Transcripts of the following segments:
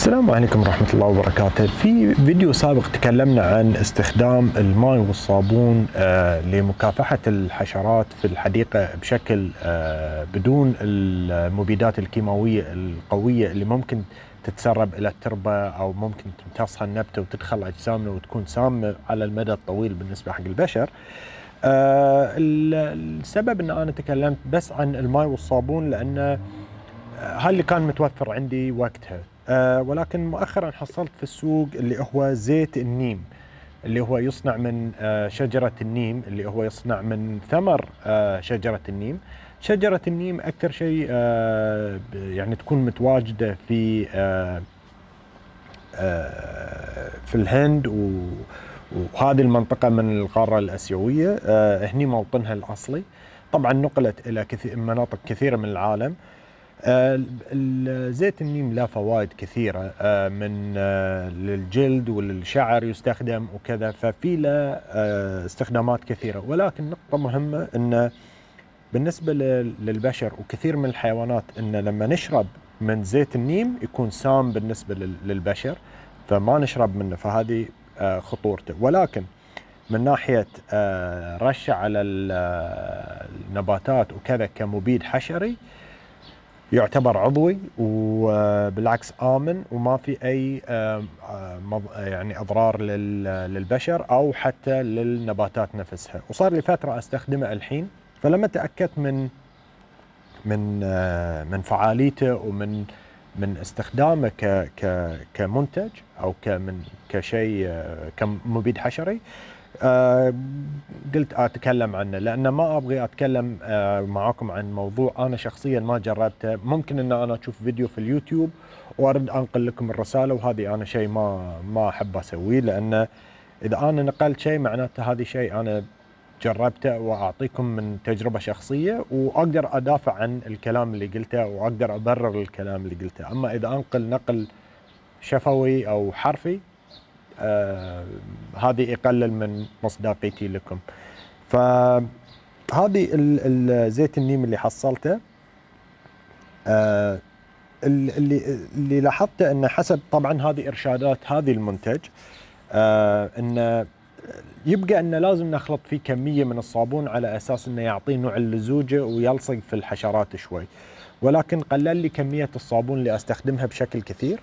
السلام عليكم ورحمة الله وبركاته. في فيديو سابق تكلمنا عن استخدام الماء والصابون آه، لمكافحة الحشرات في الحديقة بشكل آه، بدون المبيدات الكيماوية القوية اللي ممكن تتسرب إلى التربة أو ممكن تمتصها النبتة وتدخل أجسامنا وتكون سامة على المدى الطويل بالنسبة حق البشر. آه، السبب أن أنا تكلمت بس عن الماء والصابون لأن هاي اللي كان متوفر عندي وقتها. ولكن مؤخرا حصلت في السوق اللي هو زيت النيم اللي هو يصنع من أه شجرة النيم اللي هو يصنع من ثمر أه شجرة النيم. شجرة النيم أكثر شيء يعني تكون متواجدة في في الهند وهذه المنطقة من القارة الآسيوية. أه هني موطنها الأصلي. طبعا نقلت إلى كثير مناطق كثيرة من العالم. آه، زيت النيم له فوائد كثيرة آه، من آه، للجلد وللشعر يستخدم وكذا ففي له استخدامات كثيرة. ولكن نقطة مهمة أنه بالنسبة للبشر وكثير من الحيوانات أن لما نشرب من زيت النيم يكون سام بالنسبة للبشر فما نشرب منه فهذه خطورته. ولكن من ناحية رشة على النباتات وكذا كمبيد حشري يعتبر عضوي وبالعكس آمن وما في أي يعني أضرار للبشر أو حتى للنباتات نفسها. وصار لي فترة أستخدمه الحين فلما تأكدت من من من فعاليته ومن من استخدامه ك كمنتج أو كمن كشيء كمبيد حشري آه قلت أتكلم عنه لأن ما أبغي أتكلم آه معاكم عن موضوع أنا شخصيا ما جربته. ممكن إن أنا أشوف فيديو في اليوتيوب وأرد أنقل لكم الرسالة وهذه أنا شيء ما ما أحب أسويه لأن إذا أنا نقلت شيء معناته هذا شيء أنا جربته وأعطيكم من تجربة شخصية وأقدر أدافع عن الكلام اللي قلته وأقدر أبرر الكلام اللي قلته. أما إذا أنقل نقل شفوي أو حرفي هذه يقلل من مصداقيتي لكم. فهذه الزيت النيم اللي حصلته آه اللي اللي لاحظته إنه حسب طبعا هذه إرشادات هذه المنتج آه انه يبقى انه لازم نخلط فيه كمية من الصابون على أساس إنه يعطيه نوع اللزوجة ويلصق في الحشرات شوي. ولكن قلل لي كمية الصابون اللي استخدمها بشكل كثير.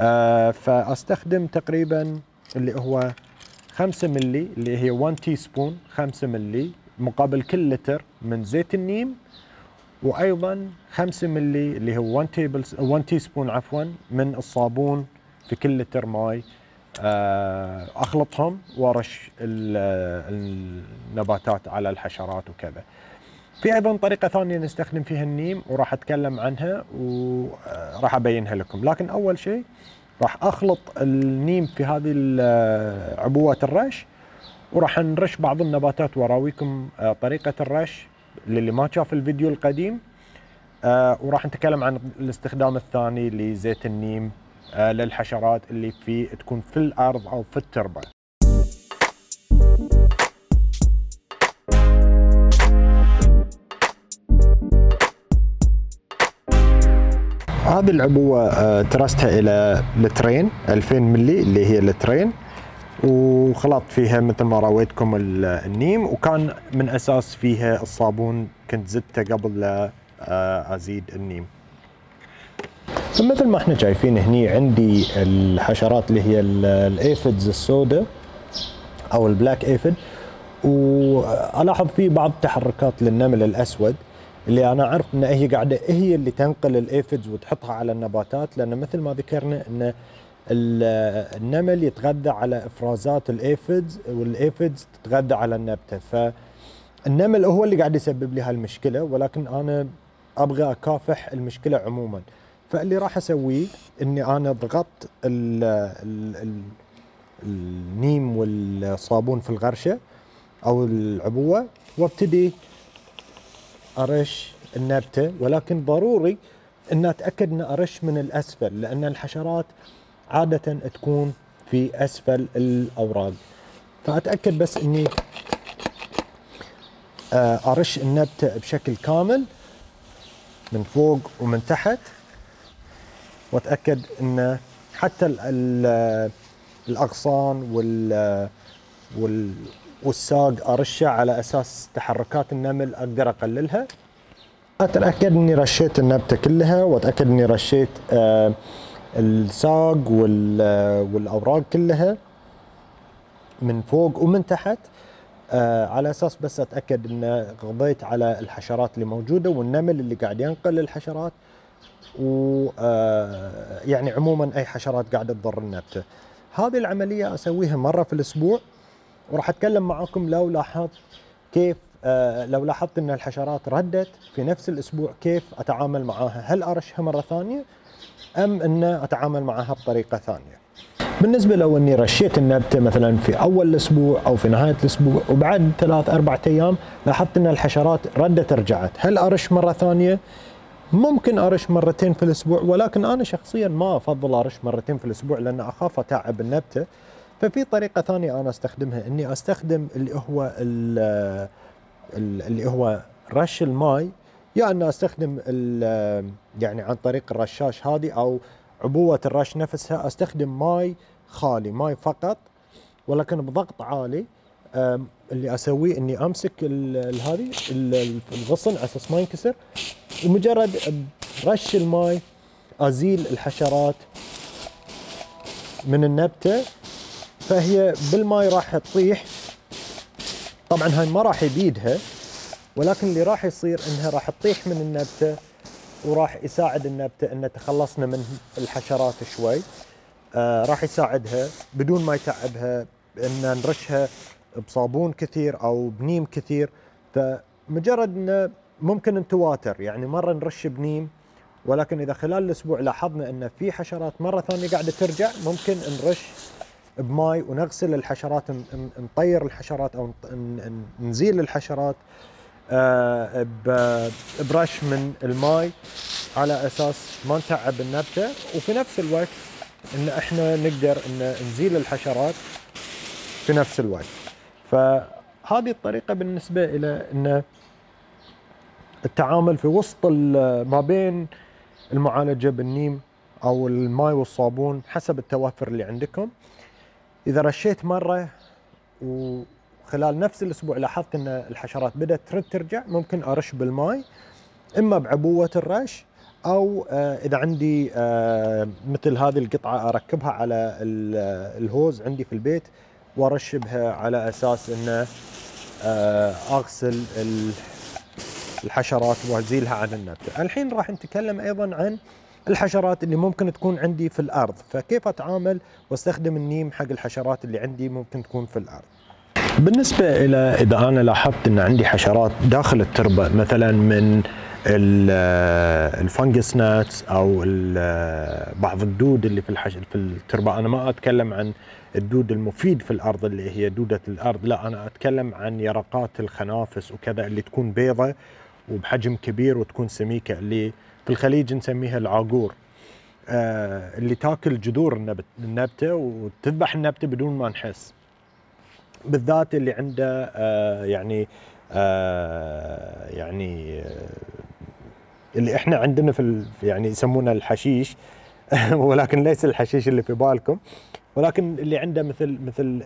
آه فأستخدم تقريبا اللي هو 5 ملي اللي هي 1 teaspoon 5 ملي مقابل كل لتر من زيت النيم وأيضا 5 ملي اللي هو 1 table 1 teaspoon عفوا من الصابون في كل لتر ماي أخلطهم وأرش النباتات على الحشرات وكذا. في أيضا طريقة ثانية نستخدم فيها النيم وراح أتكلم عنها وراح أبينها لكم، لكن أول شيء راح أخلط النيم في هذه عبوة الرش وراح نرش بعض النباتات واراويكم طريقة الرش للي ما شاف الفيديو القديم. وراح نتكلم عن الاستخدام الثاني لزيت النيم للحشرات اللي في تكون في الأرض أو في التربة. هذه العبوة آه، ترستها إلى لترين 2000 ملي اللي هي لترين. وخلطت فيها مثل ما راويتكم النيم. وكان من أساس فيها الصابون كنت زدته قبل لا آه، أزيد النيم. مثل ما إحنا شايفين هني عندي الحشرات اللي هي ال aphids السوداء أو ال black aphid. وألاحظ في بعض التحركات للنمل الأسود. اللي أنا أعرف إن هي قاعدة هي اللي تنقل ال aphids وتحطها على النباتات لأن مثل ما ذكرنا إن النمل يتغذى على إفرازات ال aphids وال aphids تتغذى على النبتة. فالنمل هو اللي قاعد يسبب لي هالمشكلة ولكن أنا أبغى أكافح المشكلة عموما. فاللي راح أسويه إني أنا حطيت النيم والصابون في الغرشة أو العبوة وأبتدي ارش النبتة ولكن ضروري أن اتاكد أن ارش من الأسفل لأن الحشرات عادة تكون في أسفل الأوراق. فأتأكد بس إني آه، ارش النبتة بشكل كامل من فوق ومن تحت وأتأكد أن حتى ال ال الأغصان وال وال والساق أرشة على أساس تحركات النمل أقدر أقللها أتأكد إني رشيت النبتة كلها وأتأكد إني رشيت آه الساق والأوراق كلها من فوق ومن تحت آه على أساس بس أتأكد إن قضيت على الحشرات اللي موجودة والنمل اللي قاعد ينقل الحشرات و آه يعني عموما أي حشرات قاعدة تضر النبتة. هذه العملية أسويها مرة في الأسبوع وراح أتكلم معاكم لو لاحظت كيف آه لو لاحظت إن الحشرات ردت في نفس الأسبوع كيف أتعامل معاها؟ هل أرشها مرة ثانية أم إن أتعامل معها بطريقة ثانية؟ بالنسبة لو إني رشيت النبتة مثلا في أول الأسبوع أو في نهاية الأسبوع وبعد ثلاث أربع أيام لاحظت إن الحشرات ردت رجعت، هل أرش مرة ثانية؟ ممكن أرش مرتين في الأسبوع ولكن أنا شخصيا ما أفضل أرش مرتين في الأسبوع لأن أخاف أتعب النبتة ففي طريقة ثانية أنا أستخدمها إني أستخدم اللي هو اللي هو رش الماء يا أن أستخدم يعني عن طريق الرشاش هذه أو عبوة الرش نفسها أستخدم ماي خالي ماي فقط ولكن بضغط عالي اللي أسويه إني أمسك هذه الغصن على أساس ما ينكسر ومجرد رش الماي أزيل الحشرات من النبتة فهي بالماي راح تطيح. طبعا هاي ما راح يبيدها ولكن اللي راح يصير إنها راح تطيح من النبتة وراح يساعد النبتة إن تخلصنا من الحشرات شوي. آه راح يساعدها بدون ما يتعبها إن نرشها بصابون كثير أو بنيم كثير. فمجرد إنه ممكن نتواتر يعني مرة نرش بنيم ولكن إذا خلال الأسبوع لاحظنا إن في حشرات مرة ثانية قاعدة ترجع ممكن نرش بماي ونغسل الحشرات نطير الحشرات أو نزيل الحشرات آه، برش من الماي على أساس ما نتعب النبتة. وفي نفس الوقت إن إحنا نقدر إن نزيل الحشرات في نفس الوقت. فهذه الطريقة بالنسبة إلى إن التعامل في وسط ما بين المعالجة بالنيم أو الماء والصابون حسب التوفر اللي عندكم. إذا رشيت مرة وخلال نفس الأسبوع لاحظت إن الحشرات بدأت ترد ترجع ممكن أرش بالماء إما بعبوة الرش أو آه، إذا عندي آه، مثل هذه القطعة أركبها على ال hose عندي في البيت وارش بها على أساس انه آه، أغسل الحشرات وأزيلها عن النبتة. الحين راح نتكلم أيضا عن الحشرات اللي ممكن تكون عندي في الأرض، فكيف أتعامل وأستخدم النيم حق الحشرات اللي عندي ممكن تكون في الأرض. بالنسبة إلى إذا أنا لاحظت إن عندي حشرات داخل التربة مثلا من الفنجس ناتس أو بعض الدود اللي في الحش في التربة أنا ما أتكلم عن الدود المفيد في الأرض اللي هي دودة الأرض لا أنا أتكلم عن يرقات الخنافس وكذا اللي تكون بيضة وبحجم كبير وتكون سميكة اللي في الخليج نسميها العاقور. آه اللي تاكل جذور النبت النبتة وتذبح النبتة بدون ما نحس. بالذات اللي عنده آه يعني آه يعني اللي إحنا عندنا في يعني يسمونه الحشيش. ولكن ليس الحشيش اللي في بالكم. ولكن اللي عنده مثل مثل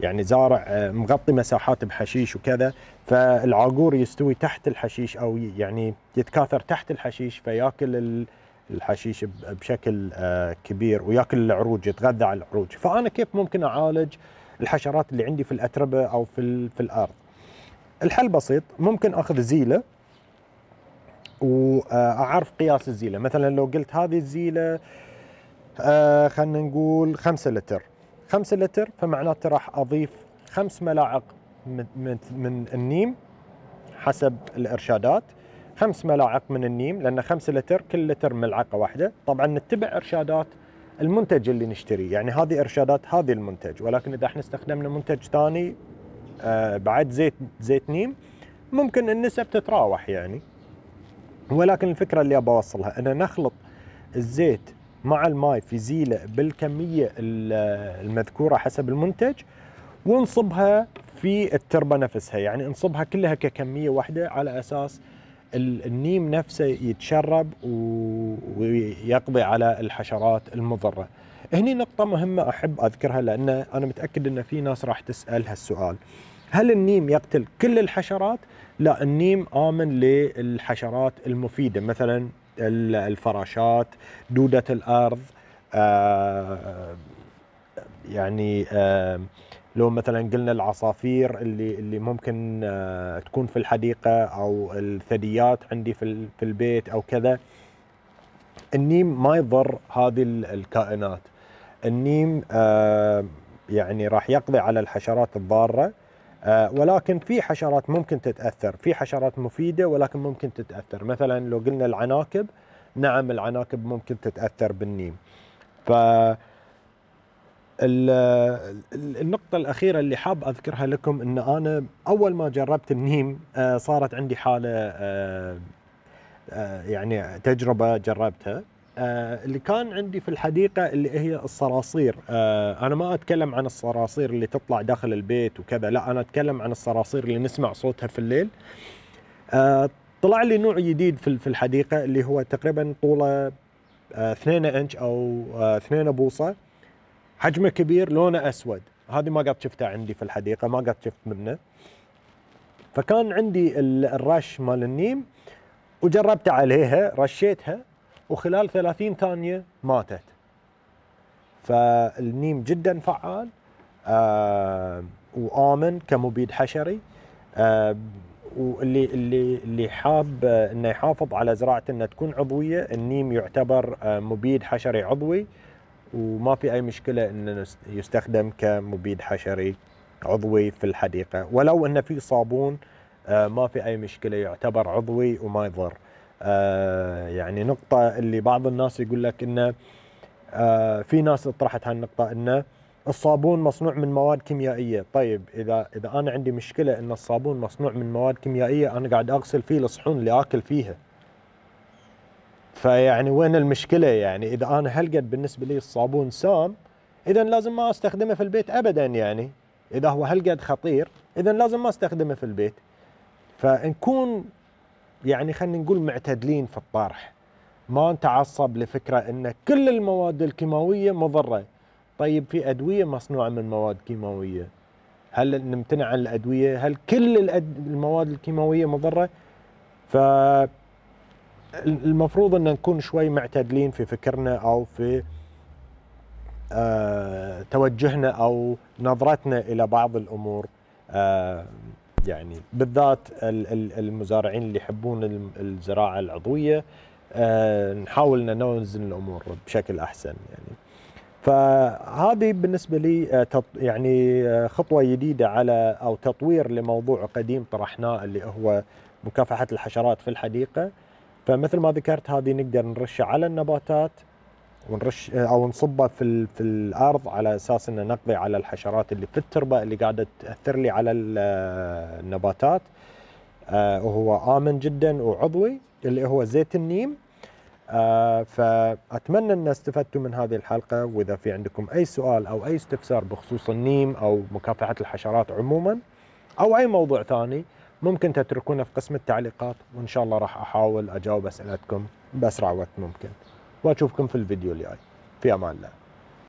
يعني زارع مغطي مساحات بحشيش وكذا فالعاقور يستوي تحت الحشيش أو يعني يتكاثر تحت الحشيش فيأكل الحشيش بشكل آه، كبير ويأكل العروج يتغذى على العروج. فأنا كيف ممكن أعالج الحشرات اللي عندي في الأتربة أو في في الأرض؟ الحل بسيط ممكن أخذ زيلة واعرف قياس الزيلة. مثلا لو قلت هذه الزيلة آه خلينا نقول 5 لتر. 5 لتر فمعناته راح أضيف خمس ملاعق من, النيم حسب الإرشادات. خمس ملاعق من النيم لأن 5 لتر كل لتر ملعقة واحدة. طبعا نتبع إرشادات المنتج اللي نشتريه يعني هذه إرشادات هذه المنتج. ولكن إذا إحنا استخدمنا منتج ثاني آه بعد زيت زيت نيم ممكن النسب تتراوح يعني. ولكن الفكرة اللي أبغى أوصلها إن نخلط الزيت مع الماء في زيلة بالكمية المذكورة حسب المنتج ونصبها في التربة نفسها يعني نصبها كلها ككمية واحدة على أساس النيم نفسه يتشرب ويقضي على الحشرات المضرة. هني نقطة مهمة أحب أذكرها لأن أنا متأكد أن في ناس راح تسأل هالسؤال هل النيم يقتل كل الحشرات؟ لا النيم آمن للحشرات المفيدة مثلا الفراشات دودة الأرض آه يعني آه لو مثلا قلنا العصافير اللي اللي ممكن آه تكون في الحديقة أو الثدييات عندي في في البيت أو كذا النيم ما يضر هذه الكائنات. النيم آه يعني راح يقضي على الحشرات الضارة آه ولكن في حشرات ممكن تتأثر في حشرات مفيدة ولكن ممكن تتأثر. مثلا لو قلنا العناكب نعم العناكب ممكن تتأثر بالنيم. ف النقطة الأخيرة اللي حاب أذكرها لكم أن أنا أول ما جربت النيم آه، صارت عندي حالة آه، آه، يعني تجربة جربتها. اللي كان عندي في الحديقة اللي هي الصراصير أنا ما أتكلم عن الصراصير اللي تطلع داخل البيت وكذا لا أنا أتكلم عن الصراصير اللي نسمع صوتها في الليل. طلع لي نوع جديد في الحديقة اللي هو تقريبا طوله 2 إنش أو 2 بوصة. حجمه كبير لونه أسود. هذه ما قد شفتها عندي في الحديقة ما قد شفت منه. فكان عندي الرش مال النيم وجربت عليها رشيتها وخلال 30 ثانية ماتت. فالنيم جدا فعال آه وآمن كمبيد حشري. آه واللي اللي اللي حاب إنه يحافظ على زراعه إنها تكون عضوية. النيم يعتبر آه مبيد حشري عضوي. وما في أي مشكلة انه يستخدم كمبيد حشري عضوي في الحديقة. ولو انه في صابون آه، ما في أي مشكلة يعتبر عضوي وما يضر. آه، يعني نقطة اللي بعض الناس يقول لك إنه آه، في ناس طرحت هالنقطة إنه الصابون مصنوع من مواد كيميائية. طيب إذا إذا أنا عندي مشكلة إن الصابون مصنوع من مواد كيميائية أنا قاعد أغسل فيه الصحون اللي اكل فيها. فيعني وين المشكلة يعني؟ إذا أنا هالقد بالنسبة لي الصابون سام اذا لازم ما أستخدمه في البيت ابدا يعني. إذا هو هالقد خطير اذا لازم ما أستخدمه في البيت. فنكون يعني خلينا نقول معتدلين في الطرح. ما نتعصب لفكرة إن كل المواد الكيماوية مضرة. طيب في أدوية مصنوعة من مواد كيماوية. هل نمتنع عن الأدوية؟ هل كل المواد الكيماوية مضرة؟ ف المفروض أن نكون شوي معتدلين في فكرنا أو في آه توجهنا أو نظرتنا إلى بعض الأمور آه يعني بالذات المزارعين اللي يحبون الزراعة العضوية آه نحاول أن نوزن الأمور بشكل أحسن يعني. فهذه بالنسبة لي آه، يعني آه، خطوة جديدة على أو تطوير لموضوع قديم طرحناه اللي هو مكافحة الحشرات في الحديقة. فمثل ما ذكرت هذه نقدر نرشها على النباتات ونرش أو نصبها في في الأرض على أساس ان نقضي على الحشرات اللي في التربة اللي قاعدة تأثر لي على النباتات. آه، وهو آمن جدا وعضوي اللي هو زيت النيم. آه، فأتمنى إن استفدتوا من هذه الحلقة. وإذا في عندكم أي سؤال أو أي استفسار بخصوص النيم أو مكافحة الحشرات عموما أو أي موضوع ثاني ممكن تتركونه في قسم التعليقات وإن شاء الله راح أحاول أجاوب أسئلتكم بأسرع وقت ممكن. وأشوفكم في الفيديو الجاي. في أمان الله.